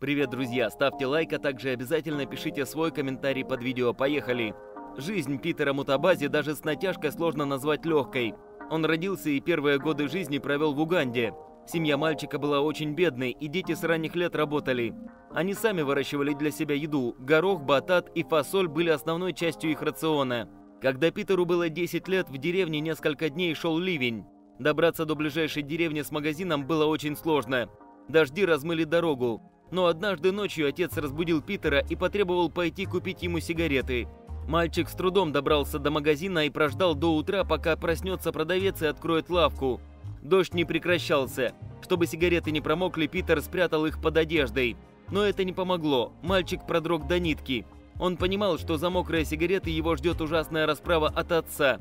Привет, друзья! Ставьте лайк, а также обязательно пишите свой комментарий под видео. Поехали! Жизнь Питера Мутабази даже с натяжкой сложно назвать легкой. Он родился и первые годы жизни провел в Уганде. Семья мальчика была очень бедной, и дети с ранних лет работали. Они сами выращивали для себя еду. Горох, батат и фасоль были основной частью их рациона. Когда Питеру было 10 лет, в деревне несколько дней шел ливень. Добраться до ближайшей деревни с магазином было очень сложно. Дожди размыли дорогу. Но однажды ночью отец разбудил Питера и потребовал пойти купить ему сигареты. Мальчик с трудом добрался до магазина и прождал до утра, пока проснется продавец и откроет лавку. Дождь не прекращался. Чтобы сигареты не промокли, Питер спрятал их под одеждой. Но это не помогло. Мальчик продрог до нитки. Он понимал, что за мокрые сигареты его ждет ужасная расправа от отца.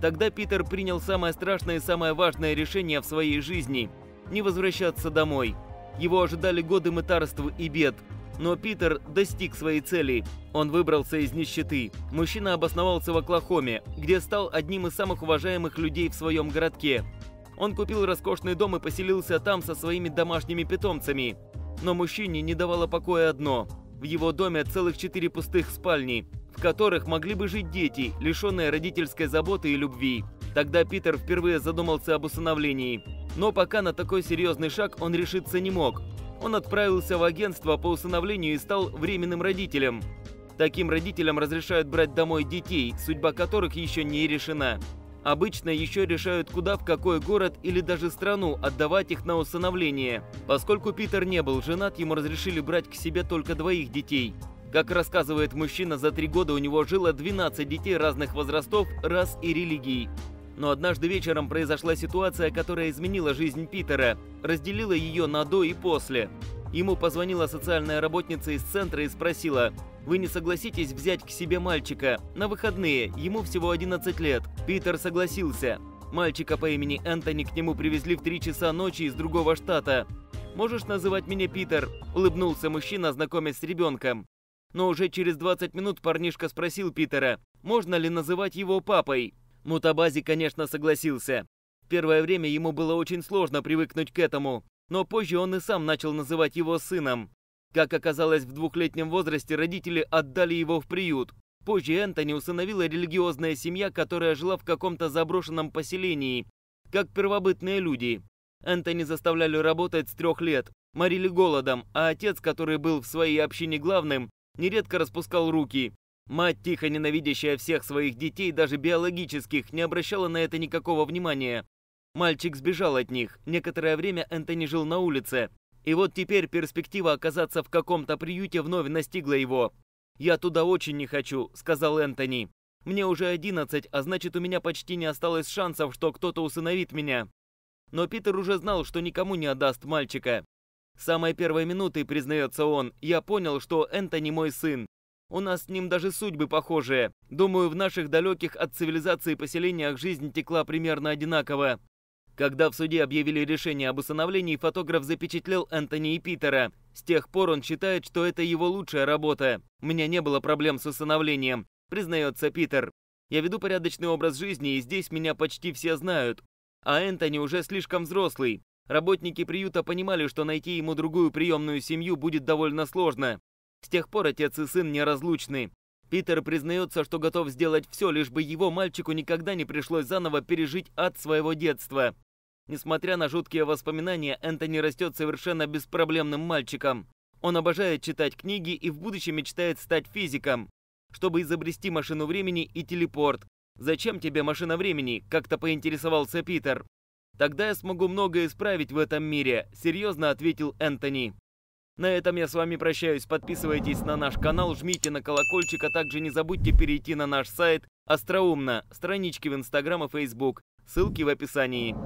Тогда Питер принял самое страшное и самое важное решение в своей жизни – не возвращаться домой. Его ожидали годы мытарства и бед. Но Питер достиг своей цели. Он выбрался из нищеты. Мужчина обосновался в Оклахоме, где стал одним из самых уважаемых людей в своем городке. Он купил роскошный дом и поселился там со своими домашними питомцами. Но мужчине не давало покоя одно. В его доме целых четыре пустых спальни, в которых могли бы жить дети, лишенные родительской заботы и любви. Тогда Питер впервые задумался об усыновлении. Но пока на такой серьезный шаг он решиться не мог. Он отправился в агентство по усыновлению и стал временным родителем. Таким родителям разрешают брать домой детей, судьба которых еще не решена. Обычно еще решают, куда, в какой город или даже страну отдавать их на усыновление. Поскольку Питер не был женат, ему разрешили брать к себе только двоих детей. Как рассказывает мужчина, за три года у него жило 12 детей разных возрастов, рас и религий. Но однажды вечером произошла ситуация, которая изменила жизнь Питера, разделила ее на до и после. Ему позвонила социальная работница из центра и спросила, «Вы не согласитесь взять к себе мальчика? На выходные, ему всего 11 лет». Питер согласился. Мальчика по имени Энтони к нему привезли в 3 часа ночи из другого штата. «Можешь называть меня Питер?» – улыбнулся мужчина, знакомясь с ребенком. Но уже через 20 минут парнишка спросил Питера, можно ли называть его папой. Мутабази, конечно, согласился. Первое время ему было очень сложно привыкнуть к этому, но позже он и сам начал называть его сыном. Как оказалось, в двухлетнем возрасте родители отдали его в приют. Позже Энтони усыновила религиозная семья, которая жила в каком-то заброшенном поселении, как первобытные люди. Энтони заставляли работать с трех лет, морили голодом, а отец, который был в своей общине главным, нередко распускал руки. Мать, тихо ненавидящая всех своих детей, даже биологических, не обращала на это никакого внимания. Мальчик сбежал от них. Некоторое время Энтони жил на улице. И вот теперь перспектива оказаться в каком-то приюте вновь настигла его. «Я туда очень не хочу», — сказал Энтони. «Мне уже одиннадцать, а значит у меня почти не осталось шансов, что кто-то усыновит меня». Но Питер уже знал, что никому не отдаст мальчика. С самой первой минуты, признается он, я понял, что Энтони мой сын. У нас с ним даже судьбы похожие. Думаю, в наших далеких от цивилизации поселениях жизнь текла примерно одинаково. Когда в суде объявили решение об усыновлении, фотограф запечатлел Энтони и Питера. С тех пор он считает, что это его лучшая работа. У меня не было проблем с усыновлением, признается Питер. Я веду порядочный образ жизни, и здесь меня почти все знают. А Энтони уже слишком взрослый. Работники приюта понимали, что найти ему другую приемную семью будет довольно сложно. С тех пор отец и сын неразлучны. Питер признается, что готов сделать все, лишь бы его мальчику никогда не пришлось заново пережить ад своего детства. Несмотря на жуткие воспоминания, Энтони растет совершенно беспроблемным мальчиком. Он обожает читать книги и в будущем мечтает стать физиком, чтобы изобрести машину времени и телепорт. «Зачем тебе машина времени?» – как-то поинтересовался Питер. «Тогда я смогу многое исправить в этом мире», – серьезно ответил Энтони. На этом я с вами прощаюсь. Подписывайтесь на наш канал, жмите на колокольчик, а также не забудьте перейти на наш сайт Остроумно, странички в Инстаграм и Фейсбук. Ссылки в описании.